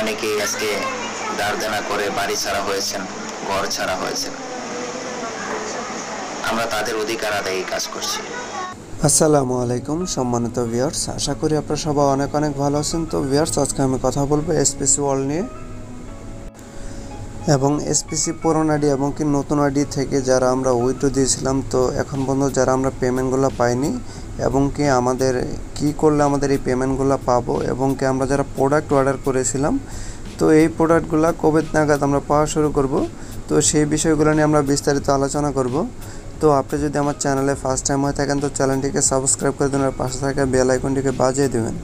অনেকেই আজকে দাঁড়দেনা করে বাড়ি ছাড়া হয়েছেন, ঘর ছাড়া হয়েছেন। আমরা তাদের অধিকার আদায়ে কাজ করছি। আসসালামু আলাইকুম, সম্মানিত ভিউয়ার্স আশা করি আপনারা সবাই অনেক অনেক ভালো আছেন। তো ভিউয়ার্স আজকে আমি কথা বলব এসপিসি ওয়ার্ল্ড নিয়ে। এবং এসপিসি পুরনো আইডি এবং কি নতুন আইডি থেকে যারা আমরা উইথড্র দিয়েছিলাম, তো এখন পর্যন্ত যারা আমরা পেমেন্টগুলো পাইনি এবং কি আমাদের, কি করলে আমাদের এই পেমেন্টগুলো পাবো এবং কি আমরা যারা প্রোডাক্ট অর্ডার করেছিলাম, তো এই প্রোডাক্টগুলো কবে নাগাদ আমরা পাওয়া শুরু করব। তো সেই বিষয়গুলো নিয়ে আমরা বিস্তারিত আলোচনা করব। তো আপনি যদি আমার চ্যানেলে ফার্স্ট টাইম হয়ে থাকেন, তো চ্যানেলটিকে সাবস্ক্রাইব করে দেবেন আর পাশে থাকা বেল আইকনটিকে বাজিয়ে দেবেন।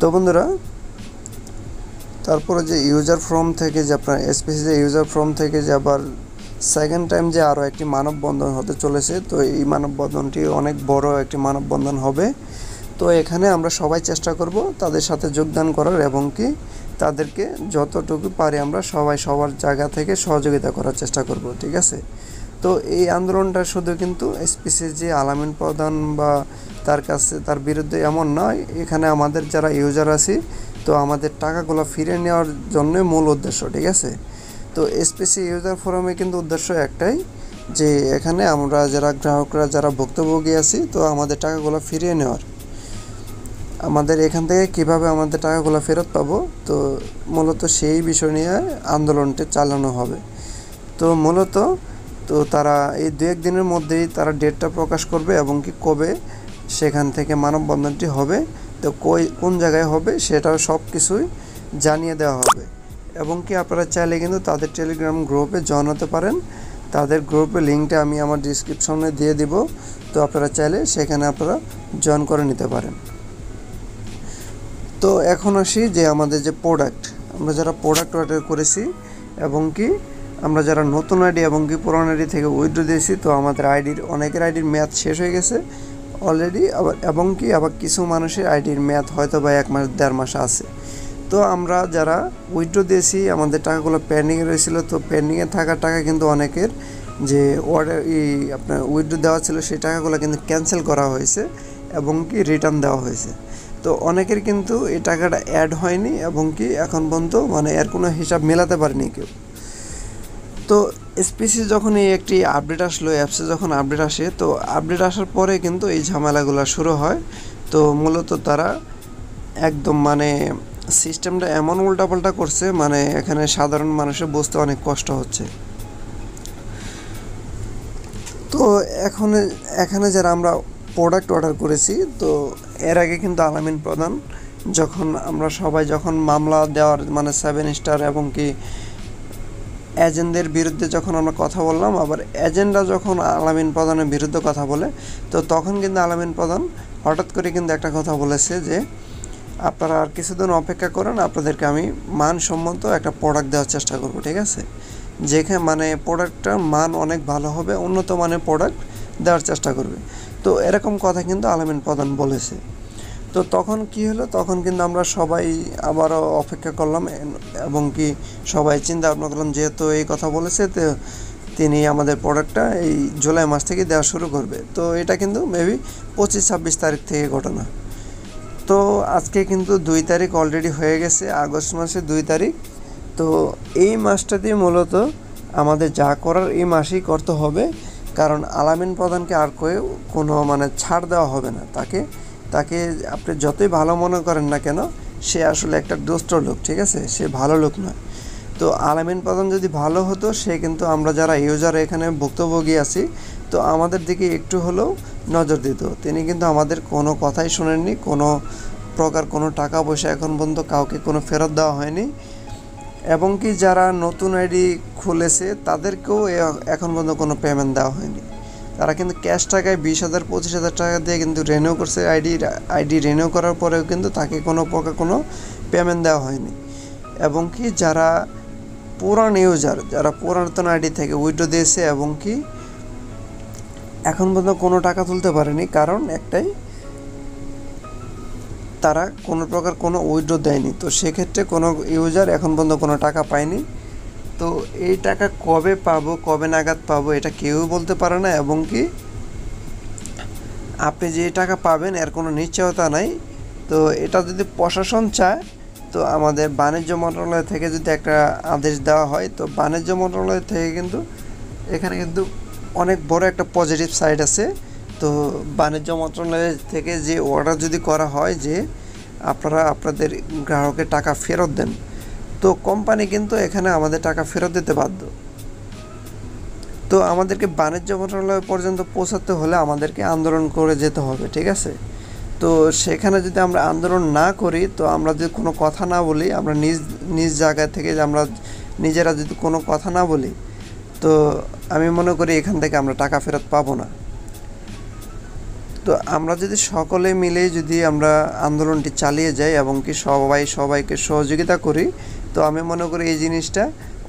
তো বন্ধুরা তারপরে যে ইউজার ফর্ম থেকে যে আপনার এসপিসি যে ইউজার ফর্ম থেকে যে আবার সেকেন্ড টাইম যে আরও একটি মানববন্ধন হতে চলেছে, তো এই মানববন্ধনটি অনেক বড় একটি মানববন্ধন হবে। তো এখানে আমরা সবাই চেষ্টা করব তাদের সাথে যোগদান করার এবং কি তাদেরকে যতটুকু পারি আমরা সবাই সবার জায়গা থেকে সহযোগিতা করার চেষ্টা করব, ঠিক আছে? তো এই আন্দোলনটা শুধু কিন্তু এসপিসির যে আলামিন প্রধান বা তার কাছে, তার বিরুদ্ধে এমন নয়, এখানে আমাদের যারা ইউজার আছি, তো আমাদের টাকাগুলো ফিরে নেওয়ার জন্যই মূল উদ্দেশ্য, ঠিক আছে? তো এসপিসি ইউজার ফোরামে কিন্তু উদ্দেশ্য একটাই, যে এখানে আমরা যারা গ্রাহকরা, যারা ভুক্তভোগী আছি, তো আমাদের টাকাগুলো ফিরিয়ে নেওয়ার। আমাদের এখান থেকে কীভাবে আমাদের টাকাগুলো ফেরত পাবো? তো মূলত সেই বিষয় নিয়ে আন্দোলনটি চালানো হবে। তো মূলত তো তারা এই দু এক দিনের মধ্যেই তারা ডেটটা প্রকাশ করবে এবং কি কবে সেখান থেকে মানববন্ধনটি হবে, তো কই, কোন জায়গায় হবে সেটাও সব কিছুই জানিয়ে দেওয়া হবে। এবং কি আপনারা চাইলে কিন্তু তাদের টেলিগ্রাম গ্রুপে জয়েন হতে পারেন। তাদের গ্রুপের লিঙ্কটা আমি আমার ডিসক্রিপশনে দিয়ে দিব। তো আপনারা চাইলে সেখানে আপনারা জয়েন করে নিতে পারেন। তো এখন আসি যে আমাদের যে প্রোডাক্ট আমরা যারা প্রোডাক্ট অর্ডার করেছি এবং কি আমরা যারা নতুন আইডি এবং কি পুরনো আইডি থেকে উইথড্র দিয়েছি, তো আমাদের আইডির, অনেকের আইডির মেয়াদ শেষ হয়ে গেছে অলরেডি আবার, এবং কি আবার কিছু মানুষের আইডির মেয়াদ হয়তো বা এক মাস, দেড় মাস আছে। তো আমরা যারা উইথড্র দিয়েছি, আমাদের টাকাগুলো পেন্ডিংয়ে রয়েছিল, তো পেন্ডিংয়ে থাকা টাকা কিন্তু অনেকের যে অর্ডার ই আপনার উইথড্র দেওয়া ছিল, সেই টাকাগুলো কিন্তু ক্যান্সেল করা হয়েছে এবং কি রিটার্ন দেওয়া হয়েছে। তো অনেকের কিন্তু এই টাকাটা অ্যাড হয়নি এবং কি এখন পর্যন্ত মানে এর কোনো হিসাব মেলাতে পারেনি কেউ। তো এসপিসি যখন এই একটি আপডেট আসলো অ্যাপসে যখন আপডেট আসে, তো আপডেট আসার পরে কিন্তু এই ঝামেলাগুলো শুরু হয়। তো মূলত তারা একদম মানে সিস্টেমটা এমন উল্টাপাল্টা করছে মানে এখানে সাধারণ মানুষের বুঝতে অনেক কষ্ট হচ্ছে। তো এখন এখানে যারা আমরা প্রোডাক্ট অর্ডার করেছি, তো এর আগে কিন্তু আলামিন প্রধান, যখন আমরা সবাই যখন মামলা দেওয়ার মানে সেভেন স্টার এবং কি এজেন্টদের বিরুদ্ধে যখন আমরা কথা বললাম, আবার এজেন্টরা যখন আলামিন প্রধানের বিরুদ্ধে কথা বলে, তো তখন কিন্তু আলামিন প্রধান হঠাৎ করে কিন্তু একটা কথা বলেছে যে, আপনারা আর কিছুদিন অপেক্ষা করেন, আপনাদেরকে আমি মানসম্মত একটা প্রোডাক্ট দেওয়ার চেষ্টা করব ঠিক আছে? যেখানে মানে প্রোডাক্টটার মান অনেক ভালো হবে, উন্নত মানের প্রোডাক্ট দেওয়ার চেষ্টা করবে। তো এরকম কথা কিন্তু আলামিন প্রধান বলেছে। তো তখন কি হলো? তখন কিন্তু আমরা সবাই আবারও অপেক্ষা করলাম এবং কি সবাই চিন্তা ভাবনা করলাম, যেহেতু এই কথা বলেছে, তো তিনি আমাদের প্রোডাক্টটা এই জুলাই মাস থেকে দেওয়া শুরু করবে। তো এটা কিন্তু মেবি পঁচিশ, ছাব্বিশ তারিখ থেকে ঘটনা। তো আজকে কিন্তু দুই তারিখ অলরেডি হয়ে গেছে, আগস্ট মাসে দুই তারিখ। তো এই মাসটাতে মূলত আমাদের যা করার এই মাসেই করতে হবে। কারণ আলামিন প্রধানকে আর কেউ কোনো মানে ছাড় দেওয়া হবে না তাকে। তাকে আপনি যতই ভালো মনে করেন না কেন, সে আসলে একটা দুষ্ট লোক, ঠিক আছে? সে ভালো লোক নয়। তো আলামিন প্রধান যদি ভালো হতো, সে কিন্তু আমরা যারা ইউজার এখানে ভুক্তভোগী আছি, তো আমাদের দিকে একটু হলেও নজর দিত। তিনি কিন্তু আমাদের কোনো কথাই শোনেননি, কোনো প্রকার কোনো টাকা পয়সা এখন পর্যন্ত কাউকে কোনো ফেরত দেওয়া হয়নি। এবং কি যারা নতুন আইডি খুলেছে, তাদেরকেও এখন পর্যন্ত কোনো পেমেন্ট দেওয়া হয়নি। তারা কিন্তু ক্যাশ টাকায় বিশ হাজার, পঁচিশ হাজার টাকা দিয়ে কিন্তু রেনিউ করছে আইডি আইডি রেনিউ করার পরেও কিন্তু তাকে কোনো প্রকার কোনো পেমেন্ট দেওয়া হয়নি। এবং কি যারা পুরান ইউজার যারা পুরাতন আইডি থেকে উইড্রো দিয়েছে এবং কি এখন পর্যন্ত কোনো টাকা তুলতে পারেনি, কারণ একটাই তারা কোনো প্রকার কোনো উইড্রো দেয়নি। তো সেক্ষেত্রে কোনো ইউজার এখন পর্যন্ত কোনো টাকা পায়নি। তো এই টাকা কবে পাবো, কবে নাগাদ পাবো এটা কেউ বলতে পারে না এবং কি আপনি যে টাকা পাবেন এর কোনো নিশ্চয়তা নাই। তো এটা যদি প্রশাসন চায়, তো আমাদের বাণিজ্য মন্ত্রণালয় থেকে যদি একটা আদেশ দেওয়া হয়, তো বাণিজ্য মন্ত্রণালয় থেকে কিন্তু এখানে কিন্তু অনেক বড় একটা পজিটিভ সাইড আছে। তো বাণিজ্য মন্ত্রণালয় থেকে যে অর্ডার যদি করা হয় যে আপনারা আপনাদের গ্রাহকের টাকা ফেরত দেন তো কোম্পানি কিন্তু এখানে আমাদের টাকা ফেরত দিতে বাধ্য। তো আমাদেরকে বাণিজ্য মন্ত্রণালয় পর্যন্ত পৌঁছাতে হলে আমাদেরকে আন্দোলন করে যেতে হবে, ঠিক আছে? তো সেখানে যদি আমরা আন্দোলন না করি, তো আমরা যদি কোনো কথা না বলি, আমরা নিজ নিজ জায়গা থেকে আমরা নিজেরা যদি কোনো কথা না বলি, তো আমি মনে করি এখান থেকে আমরা টাকা ফেরত পাবো না। তো আমরা যদি সকলে মিলে যদি আমরা আন্দোলনটি চালিয়ে যাই এবং কি সবাই সবাইকে সহযোগিতা করি তো আমি মনে করি এই জিনিসটা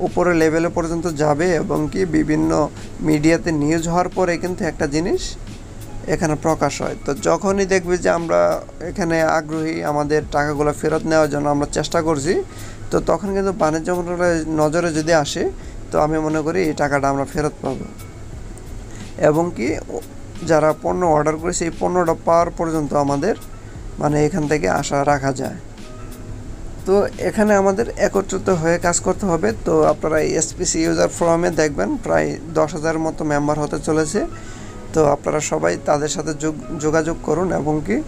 উপরে লেভেলে পর্যন্ত যাবে এবং কি বিভিন্ন মিডিয়াতে নিউজ হওয়ার পরে কিন্তু একটা জিনিস এখানে প্রকাশ হয়। তো যখনই দেখবে যে আমরা এখানে আগ্রহী আমাদের টাকাগুলো ফেরত নেওয়ার জন্য আমরা চেষ্টা করছি, তো তখন কিন্তু বাণিজ্য মন্ত্রণালয়ের নজরে যদি আসে, তো আমি মনে করি এই টাকাটা আমরা ফেরত পাবো। এবং কি যারা পণ্য অর্ডার করেছে, এই পণ্যটা পাওয়ার পর্যন্ত আমাদের মানে এখান থেকে আশা রাখা যায়। তো এখানে আমাদের একত্রিত হয়ে কাজ করতে হবে। তো আপনারা এসপিসি ইউজার ফোরামে দেখবেন, প্রায় দশ হাজার মতো মেম্বার হতে চলেছে। তো আপনারা সবাই তাদের সাথে যোগ- যোগাযোগ করুন এবং কি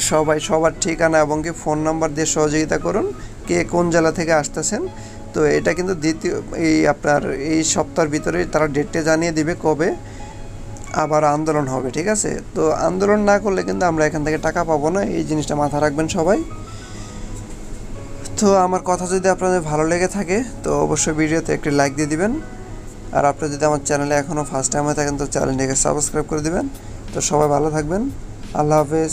সবাই সবার ঠিকানা এবং কি ফোন নাম্বার দিয়ে সহযোগিতা করুন, কে কোন জেলা থেকে আসতেছেন। তো এটা কিন্তু দ্বিতীয়, এই আপনার এই সপ্তাহের ভিতরে তারা ডেটটা জানিয়ে দিবে কবে আবার আন্দোলন হবে, ঠিক আছে? তো আন্দোলন না করলে কিন্তু আমরা এখান থেকে টাকা পাবো না। এই জিনিসটা মাথা রাখবেন সবাই। তো আমার কথা যদি আপনাদের ভালো লেগে থাকে, তো অবশ্যই ভিডিওতে একটি লাইক দিয়ে দিবেন। আর আপনি যদি আমার চ্যানেলে এখনও ফার্স্ট টাইম হয়ে থাকেন, তো চ্যানেলটিকে সাবস্ক্রাইব করে দিবেন। তো সবাই ভালো থাকবেন। আল্লাহ হাফেজ।